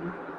Mm-hmm.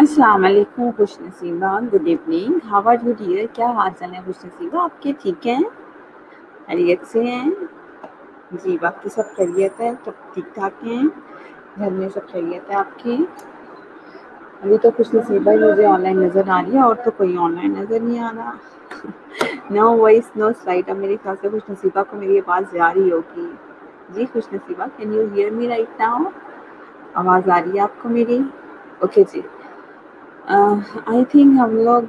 अस्सलाम वालेकुम Khush Naseeba good evening how are you dear क्या हाल चाल है खुश नसीबा आपके ठीक हैं? खैरियत से हैं? जी बाकी सब खैरियत है? सब ठीक ठाक हैं? घर में सब खैरियत है आपकी? अभी तो खुश नसीबा ही मुझे ऑनलाइन नज़र आ रही है और तो कोई ऑनलाइन नज़र नहीं आ रहा। नो वॉइस नो स्लाइड अब मेरे ख्याल से खुश नसीबा को मेरी आवाज़ जा रही होगी। जी Khush Naseeba can you hear me right now आवाज़ आ रही है आपको मेरी? ओके okay, जी। आई uh, थिंक हम लोग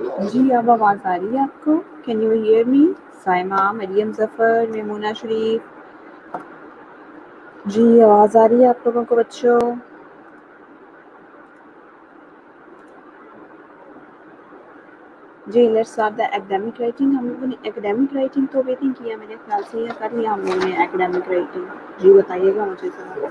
जी, अब आवाज़ आ रही है आपको। Can you hear me Saima, Mariam, Zafar, Memoona Sharif. जी, आवाज़ आ रही है आप लोगों को, बच्चों? जी let's start the academic writing हम लोगों ने एकेडमिक राइटिंग तो वेटिंग किया, मेरे ख्याल से, या कर लिया हम लोगों ने एकेडमिक राइटिंग जी, बताइएगा मुझे ज़रा।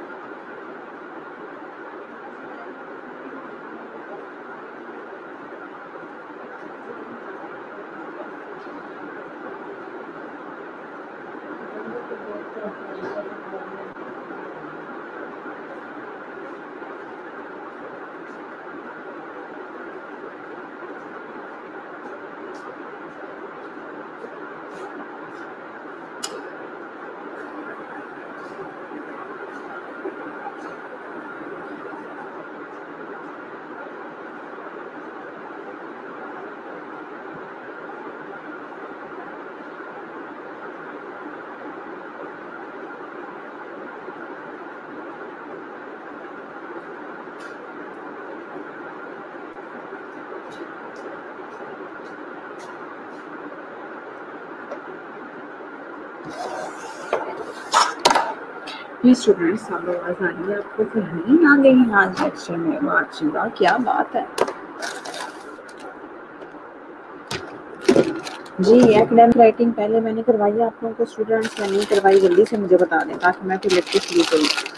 प्लीज़ स्टूडेंट्स सब आवाज़ आ रही है आपको। कहीं आ गई आज लेक्चर में मार्चिंगा क्या बात है। जी एकेडमिक राइटिंग पहले मैंने करवाई है, आप लोगों को स्टूडेंट्स मैंने करवाई, जल्दी से मुझे बता दें, ताकि मैं फिर लेक्चर शुरू करूँ।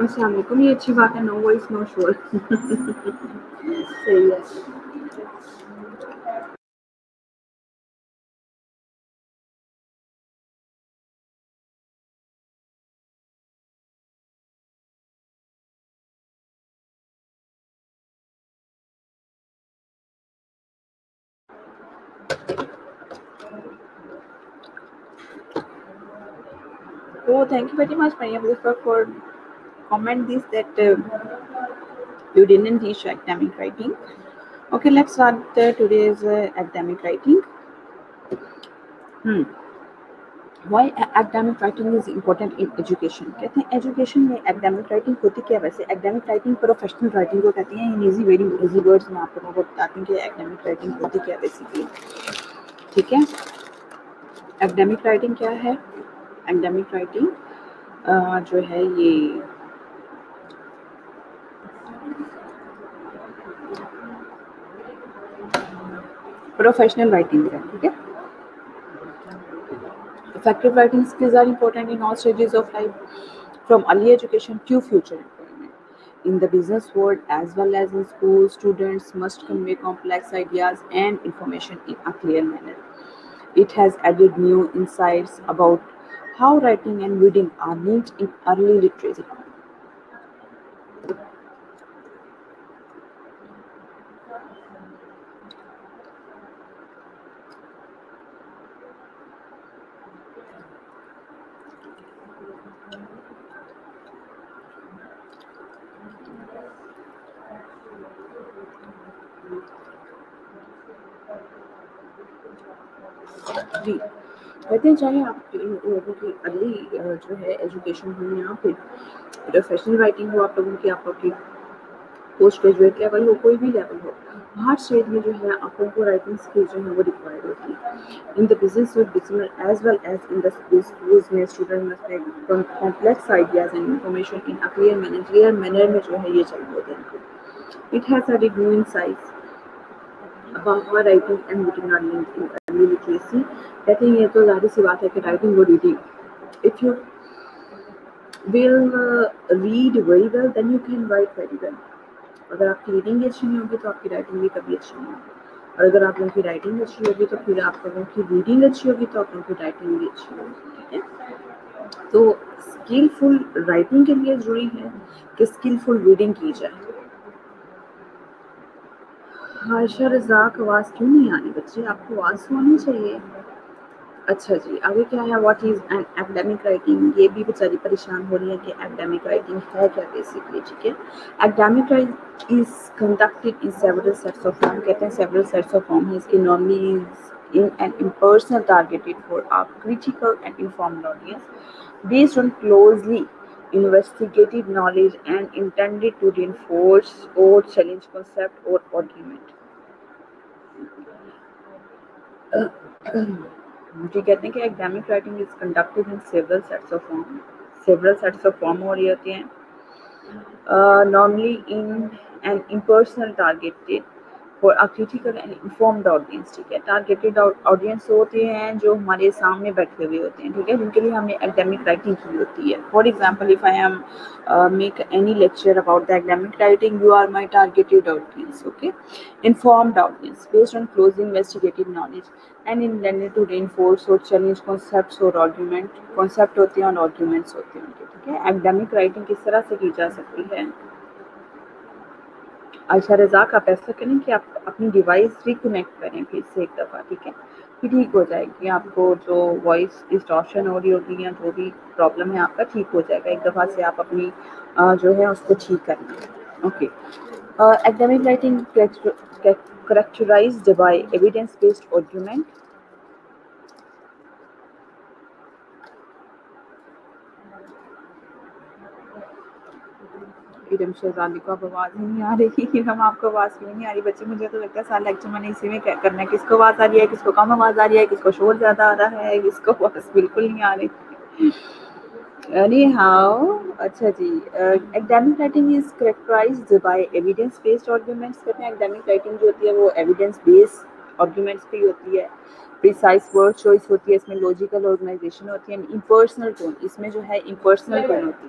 असलकुम ये अच्छी बात है नो वॉइस नो शोर सही है. Thank you very much, Maria, for comment this that uh, you didn't teach academic writing. Okay, let's start uh, today's uh, academic writing. Hmm. Why academic writing is important in education? कहते हैं education में academic writing होती क्या वैसे academic writing professional writing को कहते हैं in easy very easy words में आप लोगों को बताती हूँ कि academic writing होती क्या बेसिकली ठीक है academic writing क्या है writing uh, जो है ये प्रोफेशनल राइटिंग है ठीक है effective writing skills are important in all stages of life from early education to future employment in the business world as well as in school students must convey complex ideas and information in a clear manner it has added new insights about how writing and reading are linked in early literacy हैं चाहे आप लोगों की early जो है education हो या फिर प्रोफेशनल राइटिंग हो आप लोगों की, आप लोग की पोस्ट ग्रेजुएट लेवल हो, कोई भी लेवल हो। हर स्टेज में जो है आप लोगों को राइटिंग स्किल जो है वो रिक्वायर्ड होती है। In the business of business as well as in the schools में student must complex ideas and information in a clear manner clear manner में जो है ये चाहिए होते हैं। It has a new insights about how writing and reading are linked in early literacy. कहते हैं ये तो ज़ाहिर सी बात है कि राइटिंग और reading if you uh, read very well then you can write very well अगर आपकी रीडिंग अच्छी नहीं होगी तो आपकी राइटिंग भी कभी अच्छी नहीं होगी। और अगर आप लोगों की राइटिंग अच्छी होगी तो फिर आप लोगों की रीडिंग अच्छी होगी तो आप लोगों की राइटिंग भी अच्छी होगी ठीक है? तो स्किलफुल राइटिंग के लिए ज़रूरी है कि स्किलफुल रीडिंग की जाए। हाशा रजाक आवाज़ क्यों नहीं आ रही बच्चे? आपको आवाज़ होनी चाहिए। अच्छा जी, आगे क्या है? What is an academic writing ये भी बेचारी परेशान हो रही है कि एकेडमिक राइटिंग है क्या बेसिकली ठीक है? Academic writing is conducted in several sets of form कहते हैं सेवरल सेट्स ऑफ़ फॉर्म इसकी normally is in an impersonal targeted for a critical and informed audience based on closely investigative knowledge and intended to reinforce or challenge concept or argument. जी कहते हैं कि academic writing is conducted in several sets of form several sets of form हो रही होती हैं normally in an impersonal targeted for a critical and informed audience ठीक है? टारगेटेड ऑडियंस होते हैं जो हमारे सामने बैठे हुए होते हैं, ठीक है? जिनके लिए हमने एकेडमिक राइटिंग की होती है। For example if I am make any lecture about the academic writing you are my targeted audience okay informed audience based on close investigative knowledge and intended to reinforce और challenge concepts और argument concept होते हैं और arguments होते हैं ठीक है? Academic writing किस तरह से की जा सकती है? आयशा रजाक आप ऐसा करें कि आप अपनी डिवाइस रिकनेक्ट करें फिर से एक दफ़ा, ठीक है? फिर ठीक हो जाएगी, आपको जो वॉइस डिस्टॉशन हो रही होगी या जो भी प्रॉब्लम है आपका ठीक हो जाएगा, एक दफ़ा से आप अपनी जो है उसको ठीक करना okay academic writing characterized by evidence based argument Iram Shahzadi को अब आवाज़ ही नहीं आ रही इरम आपको आवाज़ क्यों नहीं आ रही? बच्चे, मुझे तो लगता है सारा लेक्चर मैंने इसी में करना है, किसको आवाज़ आ रही है, किसको कम आवाज़ आ रही है, किसको शोर ज़्यादा आ रहा है, किसको आवाज़ बिल्कुल नहीं आ रही। अरे हाउ अच्छा जी academic writing is characterized by evidence based arguments कहते हैं। एकेडमिक राइटिंग जो होती है वो एविडेंस बेस्ड आर्ग्यूमेंट्स पे होती है। प्रिसाइज वर्ड चॉइस होती है, इसमें लॉजिकल ऑर्गेनाइजेशन होती है इम्पर्सनल टोन इसमें जो है इम्पर्सनल टोन होती है।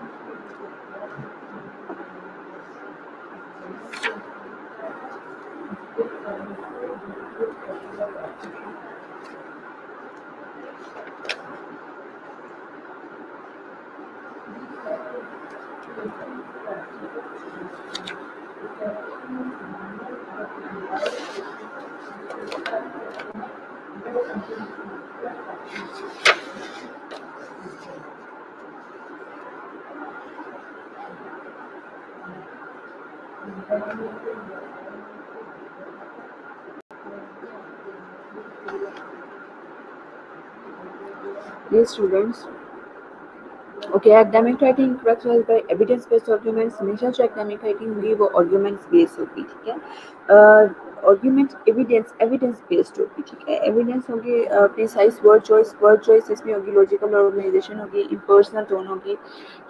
students, okay academic writing correct by evidence based arguments हमेशा जो एकेडमिक राइटिंग होगी वो आर्गुमेंट्स बेस्ड होगी ठीक है आर्गुमेंट्स एविडेंस एविडेंस बेस्ड होगी ठीक है एविडेंस होगी precise word choice word choice इसमें होगी लॉजिकल ऑर्गेनाइजेशन होगी इम्पर्सनल टोन होगी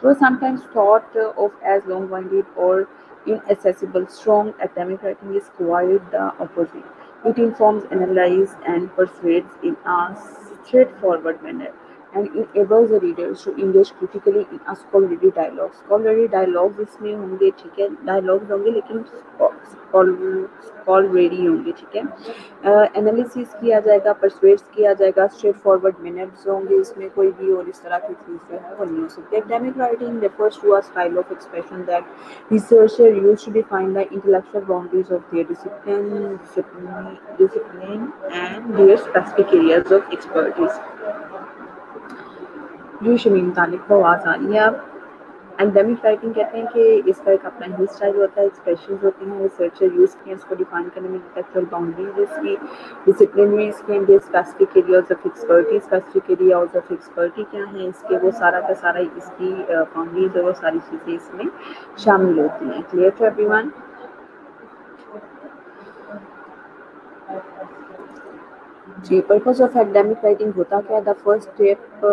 तो sometimes thought of as long winded और inaccessible. Strong academic writing is quite the opposite. It informs analyze and persuades in a straightforward manner. and it enables the readers to engage critically in a scholarly dialogue. Scholarly dialogues इसमें होंगे ठीक है dialogues होंगे लेकिन स्कॉलरेडी होंगे ठीक है analysis किया जाएगा परसवेट्स किया जाएगा स्ट्रेट फॉरवर्ड मिनट्स होंगे इसमें कोई भी और इस तरह की चीज़ जो है वो नहीं हो सकती academic writing refers to a style of expression that researcher use to define the intellectual boundaries of their discipline discipline and their specific areas of expertise जी शमीम तालिब को आवाज़ आ रही है अब। एंडेमिक राइटिंग कहते हैं कि इसका एक अपना ही स्टाइल होता है एक्सप्रेशन होते हैं रिसर्चर यूज़ किए इसको डिफाइन करने में इंटेलेक्चुअल बाउंड्रीज इसकी डिसिप्लिनरी इसके and specific areas of expertise specific areas of expertise क्या है, इसके वो सारा का सारा इसकी बाउंड्रीज और वो सारी चीज़ें इसमें शामिल होती हैं। क्लियर टू एवरीवन जी, पर्पज़ ऑफ़ एकेडमिक राइटिंग होता क्या? है the first step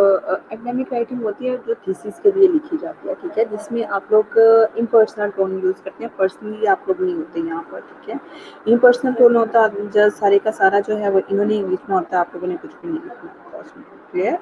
academic writing होती है जो थीसिस के लिए लिखी जाती है ठीक है? जिसमें आप लोग इम्पर्सनल टोन यूज़ करते हैं। पर्सनली आप लोग नहीं होते यहाँ पर ठीक है? इम्पर्सनल टोन होता है सारे का सारा जो है वो इन्होंने लिखना होता है आप लोगों ने कुछ भी नहीं लिखना होता उसमें clear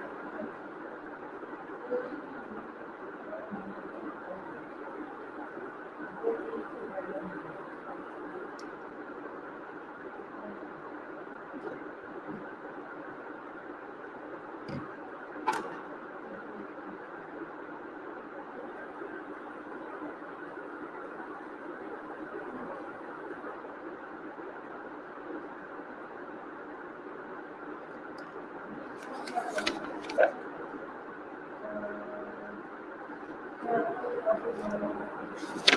Thank you.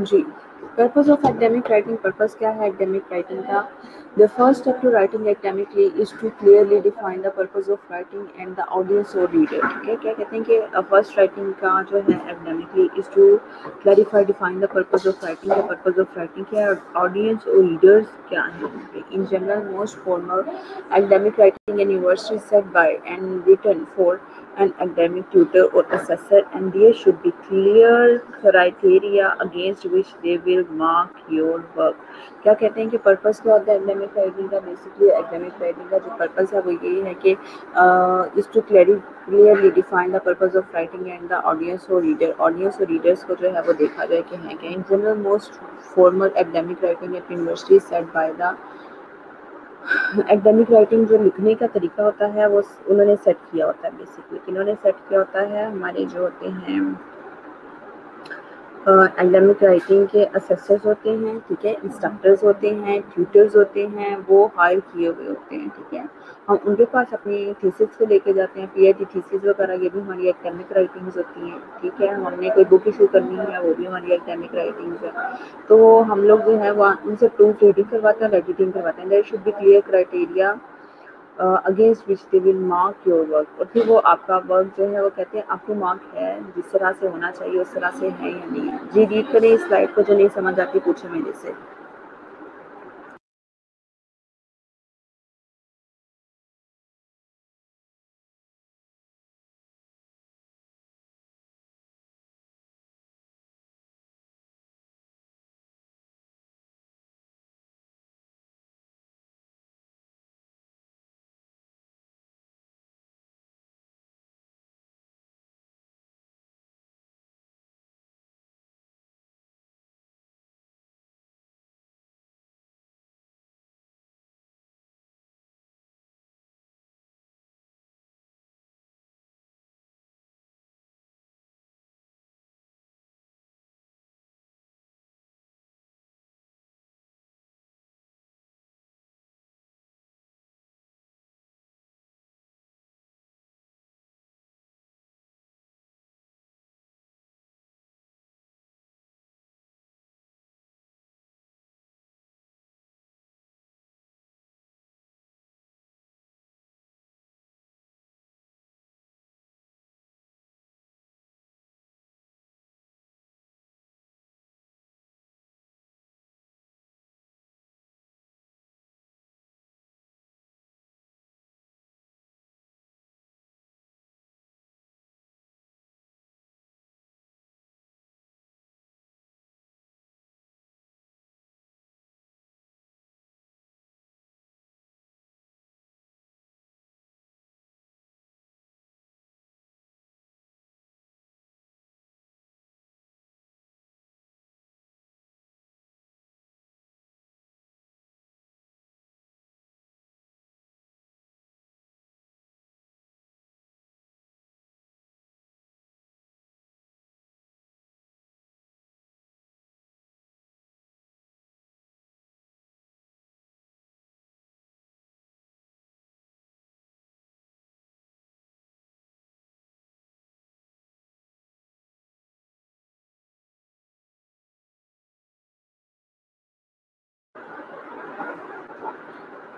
Ji purpose of academic writing purpose क्या है एकेडमिक राइटिंग का? the first step to writing academically is to clearly define the purpose of writing and the audience और रीडर ठीक है क्या कहते हैं कि फर्स्ट राइटिंग का जो है academically is to clarify define the purpose of writing the purpose of writing क्या है ऑडियंस और रीडर्स क्या हैं in general most formal academic writing and university set by and written for an academic tutor or assessor, and there should be clear criteria against which they will mark your work. क्या कहते हैं कि purpose क्या होता है academic writing का basically academic writing का जो पर्पस है वो यही है कि is to clearly define the purpose of writing and the audience और रीडर ऑडियंस और रीडर्स को जो है वो देखा जाए कि हैं कि in general most formal academic writing at university set by the academic writing जो लिखने का तरीका होता है, वो उन्होंने सेट किया होता है बेसिकली इन्होंने सेट किया होता है, हमारे जो होते हैं एकेडमिक राइटिंग के असेसर्स होते हैं, ठीक है? इंस्ट्रक्टर्स होते हैं ट्यूटर्स होते हैं, वो हायर किए हुए होते हैं, ठीक है? हम उनके पास अपनी थीसिस को लेके जाते हैं पी पीएचडी थीसिस वगैरह, ये भी हमारी एकेडमिक राइटिंग्स होती हैं, ठीक है? हमने कोई बुक इशू करनी है, वो भी हमारी एकेडमिक राइटिंग्स है। तो हम लोग जो है, वहाँ उनसे प्रूफ रीडिंग करवाते हैं एडिटिंग करवाते हैं। देर शुड भी clear criteria against which they will mark your work और फिर वो आपका वर्क जो है, वो कहते हैं, आपको मार्क है जिस तरह से होना चाहिए, उस तरह से है या नहीं है। जी रीड करें इस लाइफ को जो नहीं समझ आती, पूछे मेरे से।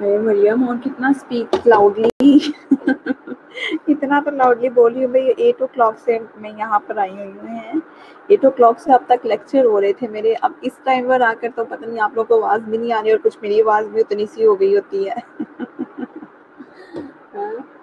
अरे मरियम और कितना स्पीक लाउडली इतना तो लाउडली बोली हूँ, भाई एट ओ क्लॉक से मैं यहाँ पर आई हुई हैं एट ओ क्लॉक से अब तक लेक्चर हो रहे थे मेरे। अब इस टाइम पर आकर तो पता नहीं आप लोग को आवाज़ भी नहीं आ रही और कुछ मेरी आवाज़ भी उतनी सी हो गई होती है।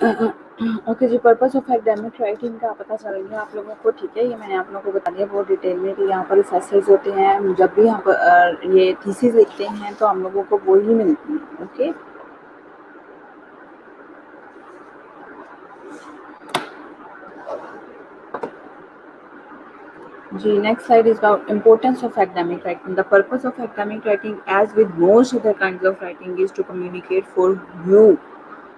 ओके जी पर्पज ऑफ़ एकेडमिक राइटिंग का पता चल गया आप लोगों को, ठीक है? ये मैंने आप लोगों को बता दिया बहुत डिटेल में कि यहाँ पर रिसर्सेज होते हैं, जब भी हम ये थीसीज लिखते हैं तो हम लोगों को वो ही मिलती है okay ji next side is about importance of academic writing the purpose of academic writing as with most of the of writing is to communicate for you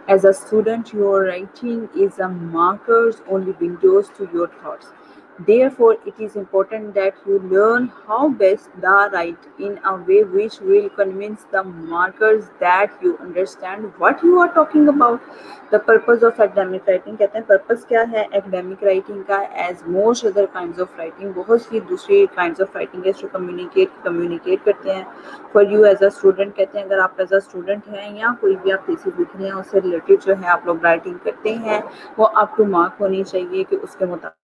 as a student, your writing is a markers only windows to your thoughts. Therefore, it is important that you learn how best the write in a way which will convince the markers that you understand what you are talking about. The purpose of academic writing कहते हैं purpose क्या है academic writing का as most other kinds of writing बहुत सी दूसरी kinds of writing है जो communicate communicate करते हैं for you as a student कहते हैं अगर आप as a student हैं या कोई भी आप thesis लिख रहे हैं उससे related जो है आप लोग writing हैं वो up to mark होनी चाहिए कि उसके मुताबिक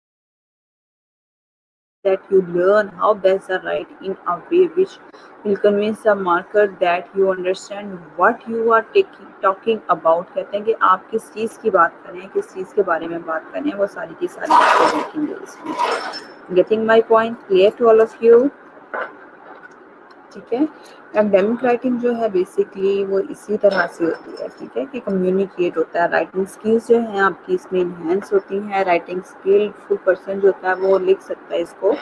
that you learn how best to write in a way which will convince the marker that you understand what you are taking talking about कहते हैं कि आप किस चीज़ की बात करें किस चीज़ के बारे में बात करें वो सारी की सारी चीज़ें देखेंगे इसमें getting my point clear to all of you ठीक है एकेडमिक राइटिंग जो है बेसिकली वो इसी तरह से होती है, ठीक है? कि कम्युनिकेट होता है राइटिंग स्किल्स जो हैं, आपकी इसमें इन्हेंस होती हैं राइटिंग स्किल फुल पर्सन जो होता है, वो लिख सकता है इसको।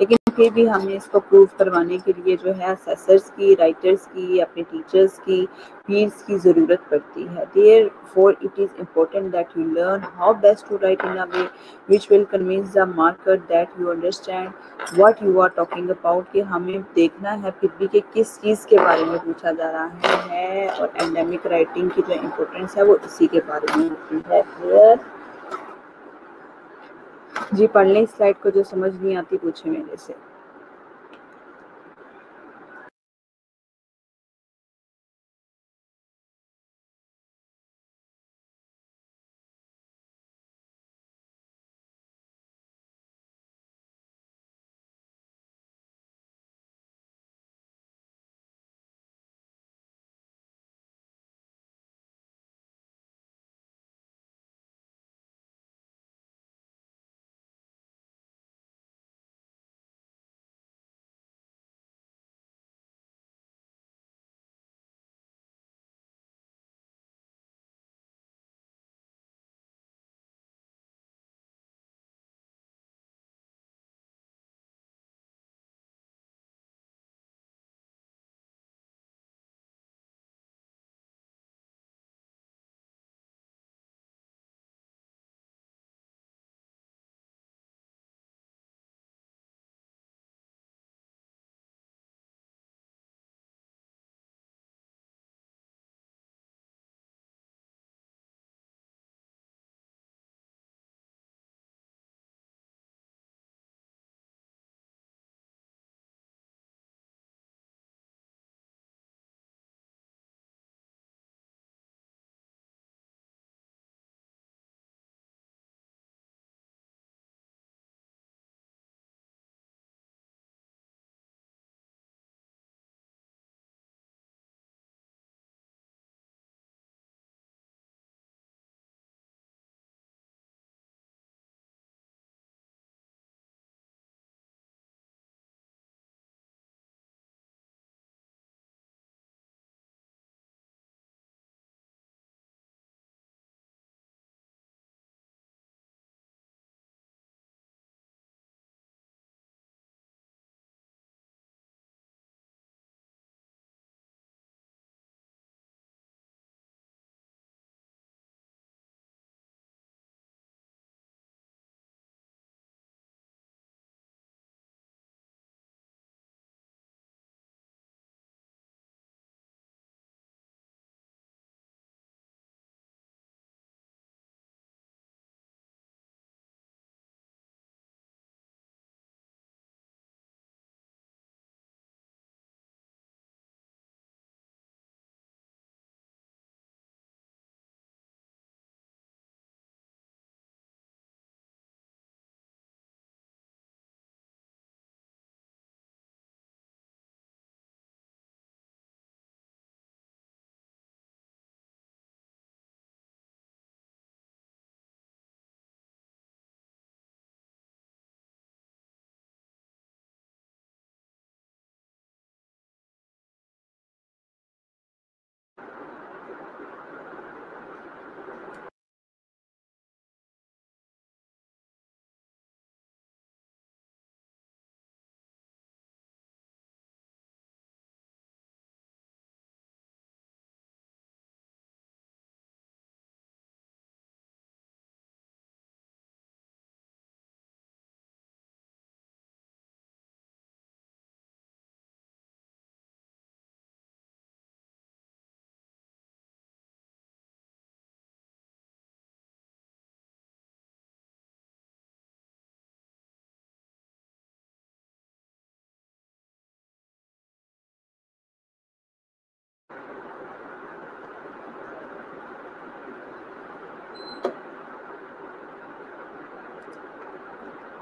लेकिन फिर भी हमें इसको प्रूव करवाने के लिए जो है असेसर्स की राइटर्स की, अपने टीचर्स की पीर्स की ज़रूरत पड़ती है। Therefore it is important that you learn how best to write in a way which will convince the marker that you understand what you are talking about कि हमें देखना है फिर भी कि किस चीज़ के बारे में पूछा जा रहा है और एंडेमिक राइटिंग की जो इम्पोर्टेंस है वो इसी के बारे में होती है। क्लियर जी, पढ़ लें स्लाइड को जो समझ नहीं आती, पूछे मेरे से।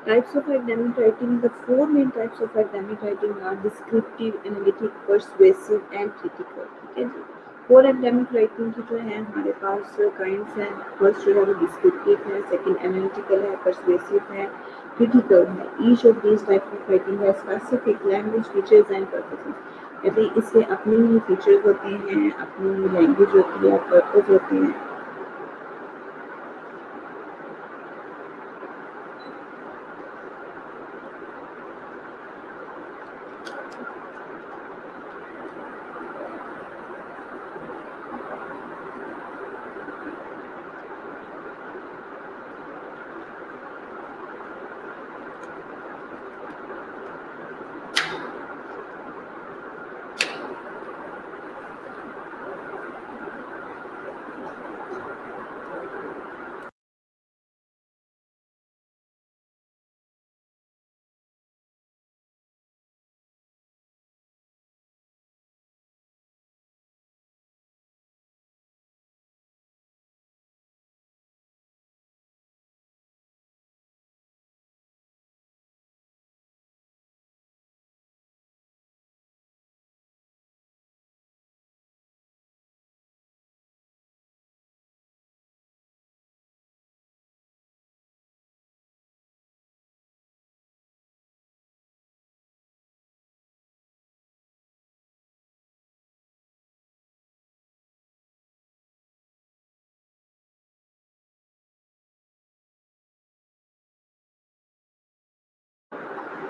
Types of academic writing. The four main types of academic writing are descriptive, analytic, persuasive and critical. ठीक है जी फोर एकेडमिक राइटिंग की जो है हमारे पास काइंड्स हैं फ़र्स्ट जो है वो डिस्क्रिप्टिव है सेकंड एनालिटिकल है परसुएसिव है क्रिटिकल है each of these type of writing है specific language features and purposes कहते हैं इसके अपने ही फीचर्स होते हैं अपनी लैंग्वेज होती है पर्पज होते हैं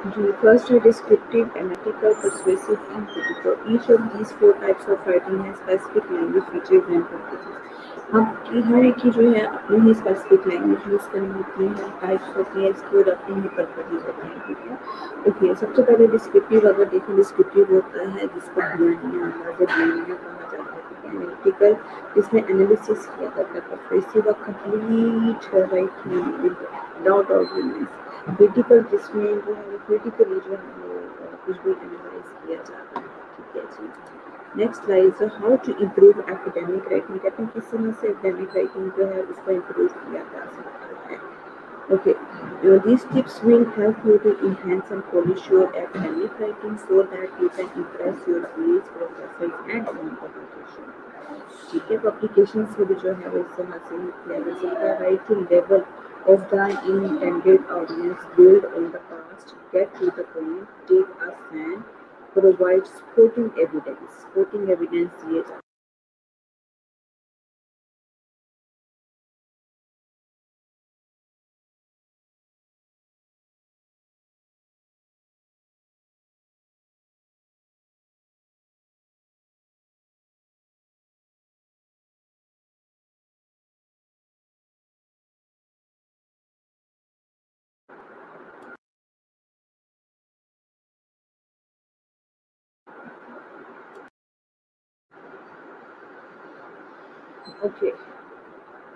The first है descriptive, analytical, persuasive and critical. Each of these four types of writing has specific language features and purposes. हम की हर एक की जो है अपनी ही स्पेसिफिक लैंग्वेज यूज़ करनी होती है टाइप्स होती है इसकी और अपनी ही पर्पजेज होते हैं ठीक है ओके सबसे पहले डिस्क्रिप्टिव अगर देखें डिस्क्रिप्टिव होता है जिसको बयानिया अंदाज़ा बयानिया कहा जाता है है एनालिटिकल जिसमें एनालिसिस किया जाता है persuasive complete writing with doubt और क्रिटिकल जिसमें जो है क्रिटिकली जो है वो कुछ भी एनालाइज किया जाता है ठीक है जी। Next lies how to improve academic writing कहते हैं किस तरह से एकेडमिक राइटिंग जो है उसको इम्प्रूव किया जा सकता है। Okay, uh, these tips will help you to enhance and polish your academic writing so that you can impress your peers, professors, and on publication. ठीक है पब्लिकेशन से भी जो है वो इससे हासिल किया जा सकता है writing level of the intended audience build on the past, get to the point, take a stand, provide supporting evidence. Supporting evidence Okay.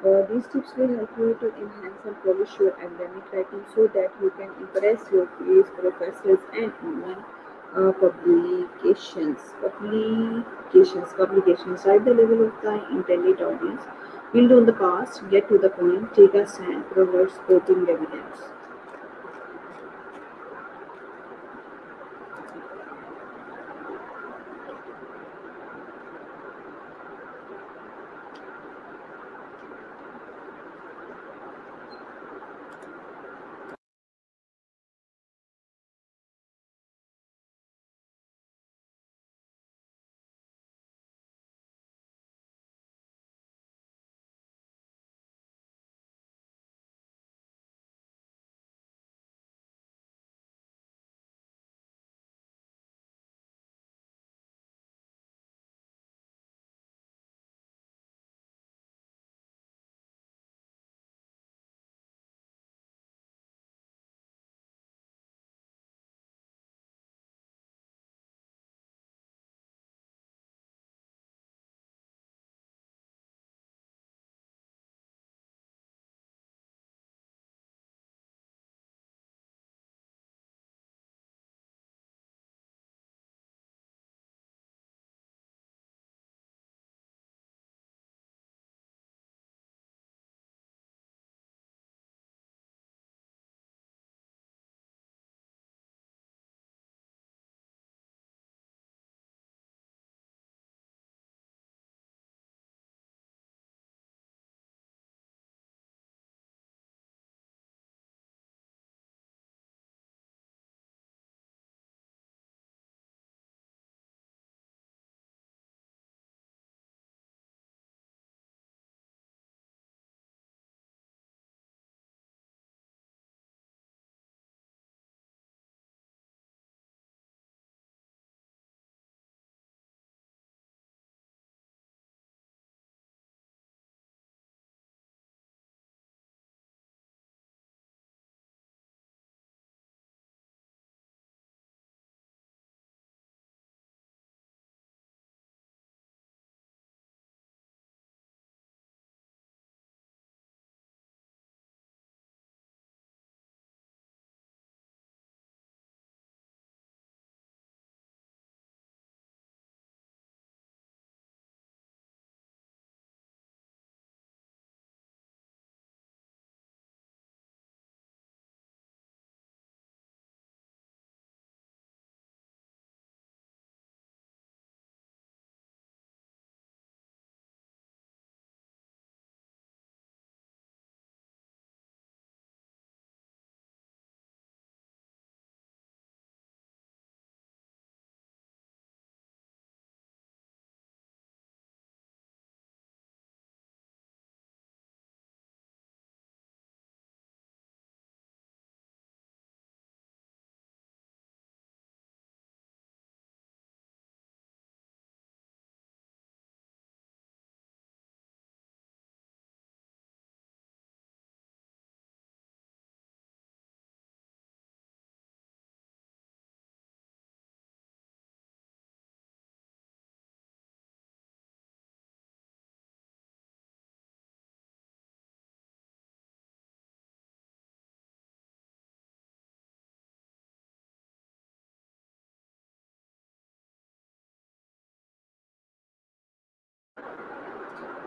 Uh, these tips will help you to enhance and polish your academic writing so that you can impress your peers, professors, and even uh, publications. Publications, publications at the level of the intended audience. Build on the past, get to the point, take a stand, provide supporting evidence.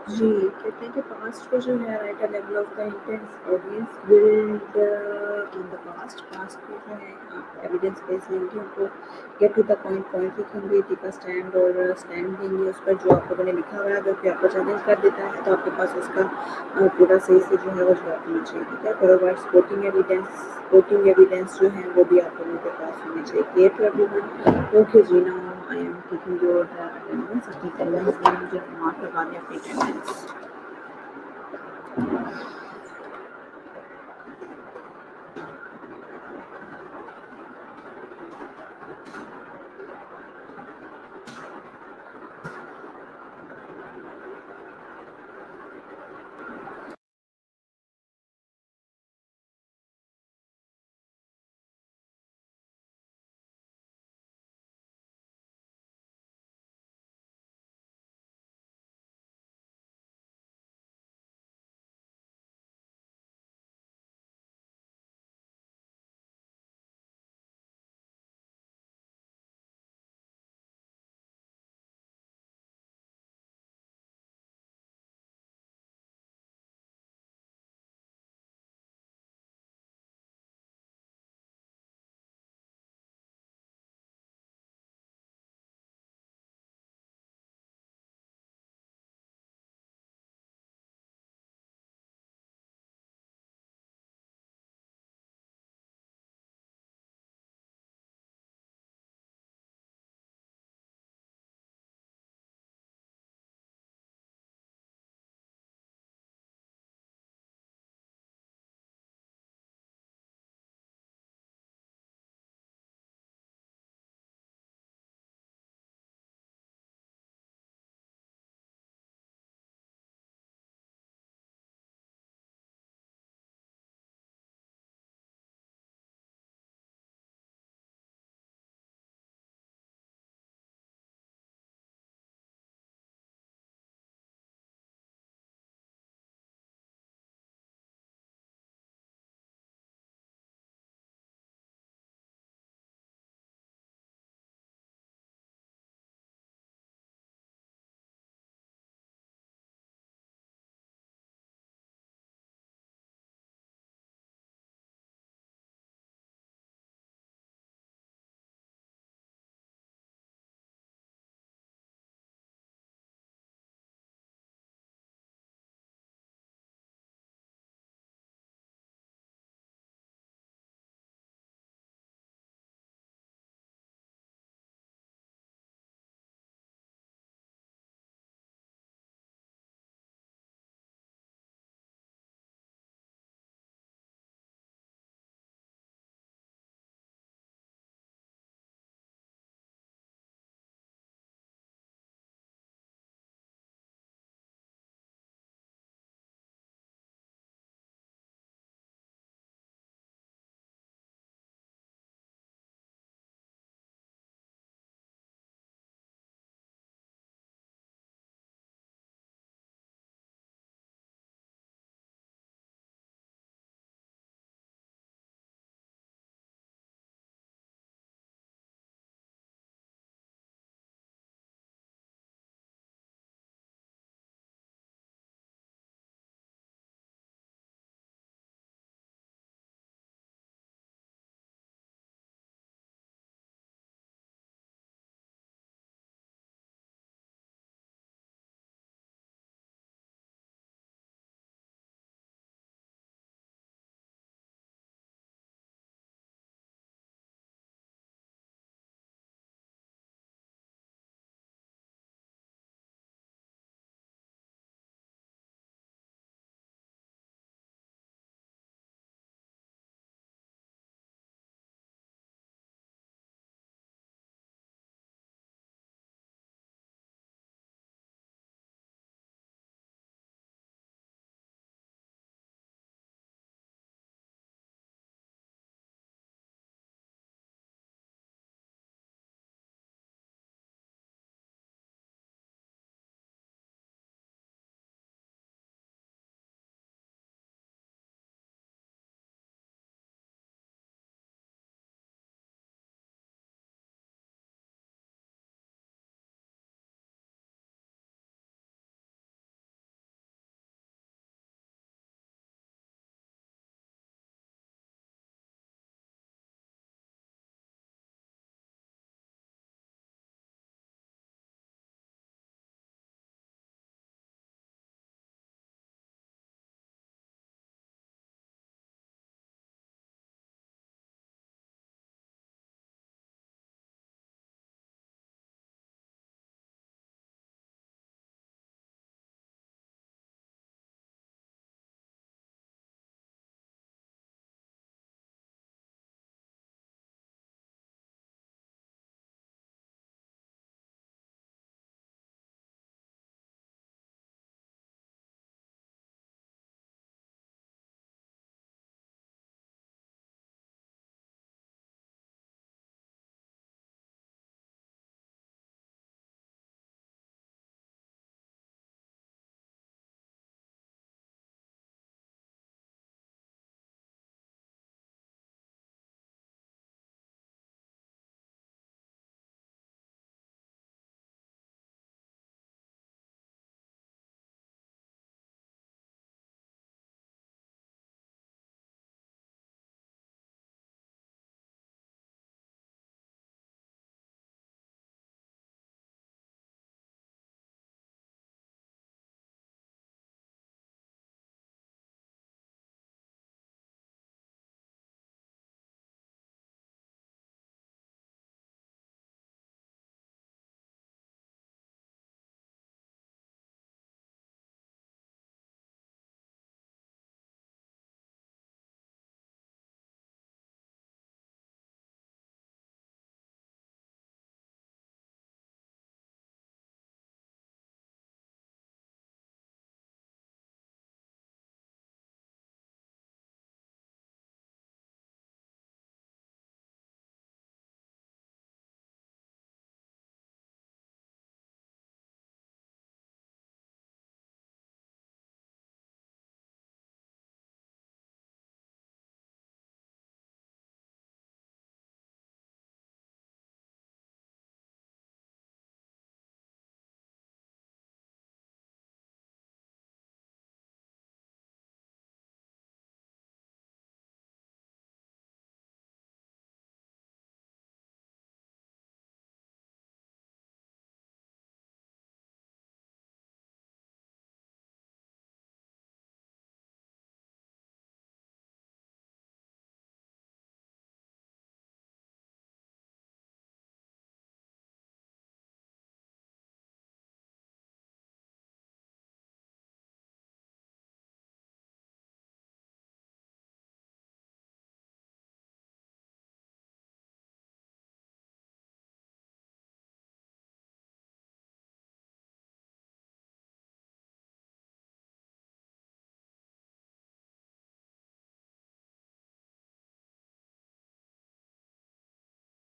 जी, कहते हैं कि past को जो है right level of the intense audience build in the past past को जो है आप एविडेंस बेस लेंगे उनको get to the point point लिखेंगे टेक स्टैंड और स्टैंड देंगे उस पर जो आप लोगों ने लिखा हुआ है अगर कोई आपको चैलेंज कर देता है तो आपके पास उसका uh, पूरा सही से जो है वो जवाब होना चाहिए ठीक है? Otherwise sporting evidence sporting evidence जो है वो भी आप लोगों के पास होने चाहिए। Clear to everyone okay ji now I am taking your attendance. If the attendance, then you get marked regarding your attendance.